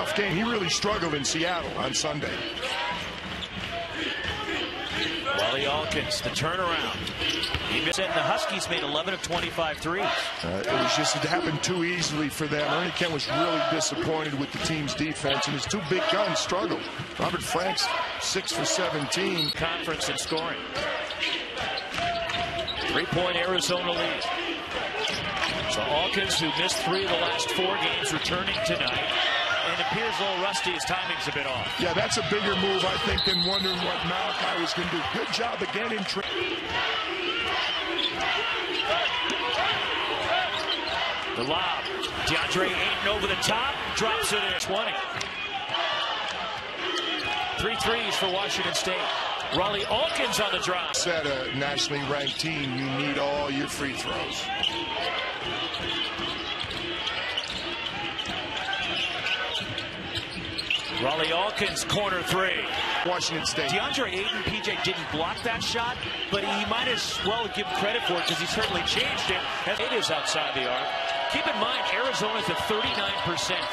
Tough game. He really struggled in Seattle on Sunday. Rawle Alkins, the turnaround. He missed it, and the Huskies made 11 of 25 threes. Uh, it was just, it happened too easily for them. Ernie Kent was really disappointed with the team's defense, and his two big guns struggled. Robert Franks, 6 for 17. Conference in scoring. Three-point Arizona lead. So Alkins, who missed three of the last four games, returning tonight. And appears a little rusty. His timing's a bit off. Yeah, that's a bigger move, I think, than wondering what Malachi was going to do. Good job again in tra- The lob. DeAndre Ayton over the top. Drops it in. 20. Three threes for Washington State. Rawle Alkins on the drop. Set a nationally ranked team, you need all your free throws. Rawle Alkins, corner three. Washington State. DeAndre Ayton, PJ didn't block that shot, but he might as well give credit for it because he certainly changed it. As it is outside the arc. Keep in mind, Arizona's at 39%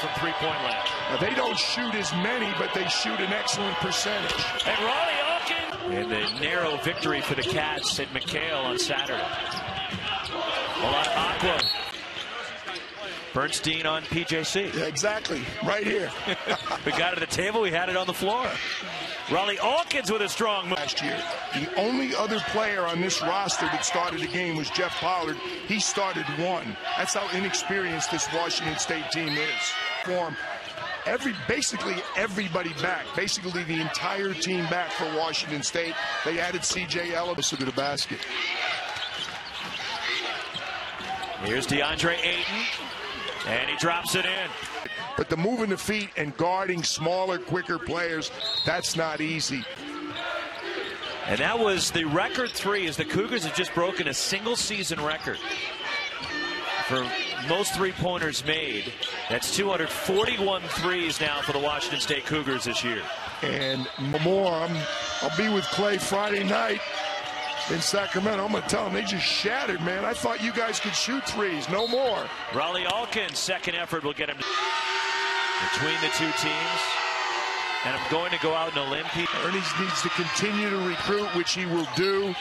from three-point land. Now, they don't shoot as many, but they shoot an excellent percentage. And Rawle Alkins. And the narrow victory for the Cats at McKale on Saturday. A lot of aqua. Bernstine on PJC. Yeah, exactly. Right here. we got it at the table. We had it on the floor. Rawle Alkins with a strong move. Last year, the only other player on this roster that started the game was Jeff Pollard. He started one. That's how inexperienced this Washington State team is. Form every basically everybody back, basically the entire team back for Washington State. They added C.J. Ellis to the basket. Here's DeAndre Ayton, and he drops it in. But the moving the feet and guarding smaller, quicker players, that's not easy. And that was the record three as the Cougars have just broken a single season record for most three-pointers made. That's 241 threes now for the Washington State Cougars this year. And more, I'll be with Clay Friday night in Sacramento. I'm going to tell them they just shattered, man. I thought you guys could shoot threes. No more. Rawle Alkins' second effort will get him between the two teams. And I'm going to go out in Olympia. Ernie needs to continue to recruit, which he will do.